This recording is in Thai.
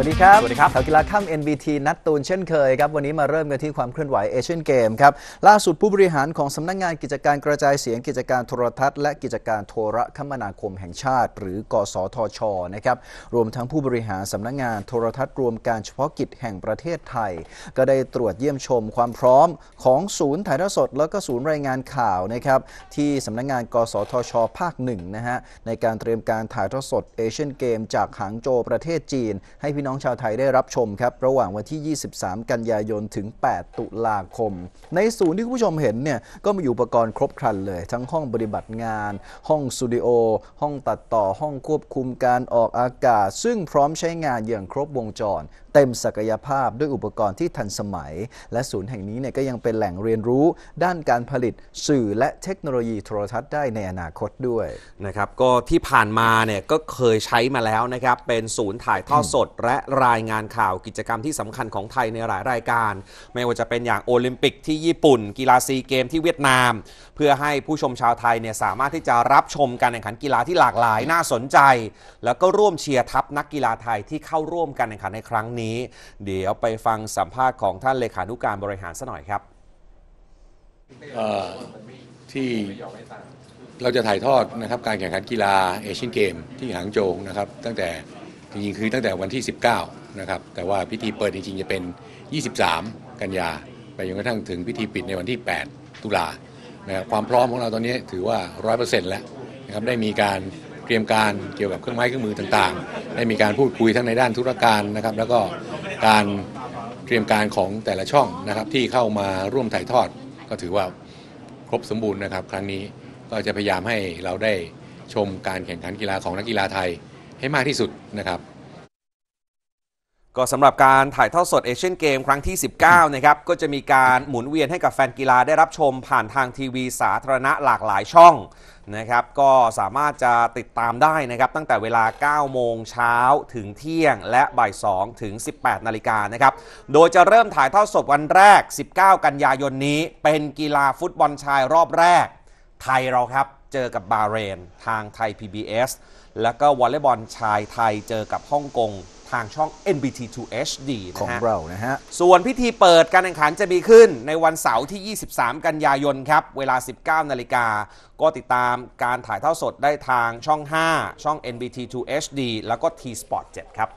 สวัสดีครับ สวัสดีครับข่าวกีฬาค่ำ NBT นัดตูนเช่นเคยครับ วันนี้มาเริ่มกันที่ความเคลื่อนไหวเอเชียนเกมครับ ล่าสุดผู้บริหารของสำนักงานกิจการกระจายเสียงกิจการโทรทัศน์ และกิจการโทรคมนาคมแห่งชาติ หรือกสทชนะครับ รวมทั้งผู้บริหารสำนักงานโทรทัศน์รวมการเฉพาะกิจแห่งประเทศไทย ก็ได้ตรวจเยี่ยมชมความพร้อมของศูนย์ถ่ายทอดสด แล้วก็ศูนย์รายงานข่าวนะครับที่สำนักงาน กสทช ภาคหนึ่งนะฮะในการเตรียมการถ่ายทอดสดเอเชียนเกมจากหางโจวประเทศจีน ให้พี่น้องชาวไทยได้รับชมครับ ระหว่างวันที่ 23 กันยายนถึง 8 ตุลาคม ในศูนย์ที่คุณผู้ชมเห็นเนี่ยก็มีอุปกรณ์ครบครันเลย ทั้งห้องปฏิบัติงาน ห้องสตูดิโอ ห้องตัดต่อห้องควบคุมการออกอากาศ ซึ่งพร้อมใช้งานอย่างครบวงจร เต็มศักยภาพด้วยอุปกรณ์ที่ทันสมัย และศูนย์แห่งนี้เนี่ยก็ยังเป็นแหล่งเรียนรู้ ด้านการผลิตสื่อและเทคโนโลยีโทรทัศน์ได้ในอนาคตด้วยนะครับก็ที่ผ่านมาเนี่ยก็เคยใช้มาแล้วนะครับเป็นศูนย์ถ่ายทอดสดและรายงานข่าวกิจกรรมที่สำคัญของไทยในหลายรายการ ไม่ว่าจะเป็นอย่างโอลิมปิกที่ญี่ปุ่น กีฬาซีเกมที่เวียดนาม เพื่อให้ผู้ชมชาวไทยเนี่ยสามารถที่จะรับชมการแข่งขันกีฬาที่หลากหลายน่าสนใจ แล้วก็ร่วมเชียร์ทัพนักกีฬาไทยที่เข้าร่วมการแข่งขันในครั้งนี้ เดี๋ยวไปฟังสัมภาษณ์ของท่านเลขานุการบริหารซะหน่อยครับที่เราจะถ่ายทอดนะครับการแข่งขันกีฬาเอเชียนเกมที่หางโจวนะครับ ตั้งแต่ จริงๆคือตั้งแต่วันที่ 19 นะครับ แต่ว่าพิธีเปิดจริงๆ จะเป็น 23 กันยา ไปจนกระทั่งถึงพิธีปิดในวันที่ 8 ตุลานะครับความพร้อมของเราตอนนี้ถือว่า 100%แล้วนะครับได้มีการเตรียมการเกี่ยวกับเครื่องไม้เครื่องมือต่างๆ ได้มีการพูดคุยทั้งในด้านธุรการนะครับ แล้วก็การเตรียมการของแต่ละช่องนะครับที่เข้ามาร่วมถ่ายทอด ก็ถือว่าครบสมบูรณ์นะครับ ครั้งนี้ก็จะพยายามให้เราได้ชมการแข่งขันกีฬาของนักกีฬาไทย ให้มากที่สุดนะครับก็สำหรับการถ่ายทอดสดเอเชียนเกมครั้งที่ 19 นะครับ ก็จะมีการหมุนเวียนให้กับแฟนกีฬาได้รับชมผ่านทางทีวีสาธารณะหลากหลายช่องนะครับ ก็สามารถจะติดตามได้นะครับ ตั้งแต่เวลา 9 โมงเช้าถึงเที่ยงและบ่าย 2 ถึง 18 นาฬิกานะครับ โดยจะเริ่มถ่ายทอดสดวันแรก 19 กันยายนนี้ เป็นกีฬาฟุตบอลชายรอบแรก ไทยเราครับ เจอกับบาห์เรน ทางไทย PBS แล้วก็วอลเลย์บอลชายไทยเจอกับฮ่องกงทางช่อง NBT2 HD นะของฮะเรานะฮะ ส่วนพิธีเปิดการแข่งขันจะมีขึ้นในวันเสาร์ที่ 23 กันยายนครับ เวลา 19 นาฬิกา ก็ติดตามการถ่ายทอดสดได้ทางช่อง 5 ช่อง NBT2 HD แล้วก็ T Sport 7 ครับ